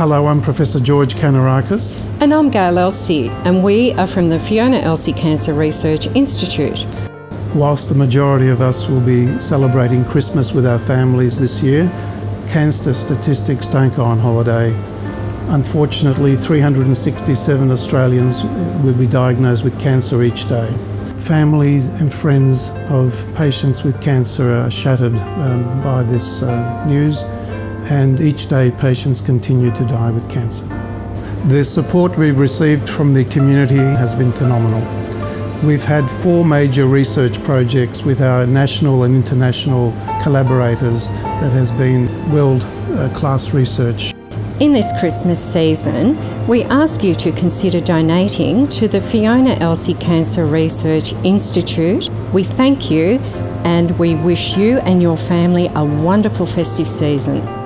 Hello, I'm Professor George Kannourakis. And I'm Gail Elsey, and we are from the Fiona Elsey Cancer Research Institute. Whilst the majority of us will be celebrating Christmas with our families this year, cancer statistics don't go on holiday. Unfortunately, 367 Australians will be diagnosed with cancer each day. Families and friends of patients with cancer are shattered um, by this uh, news, and each day patients continue to die with cancer. The support we've received from the community has been phenomenal. We've had four major research projects with our national and international collaborators that has been world uh, class research. In this Christmas season, we ask you to consider donating to the Fiona Elsey Cancer Research Institute. We thank you and we wish you and your family a wonderful festive season.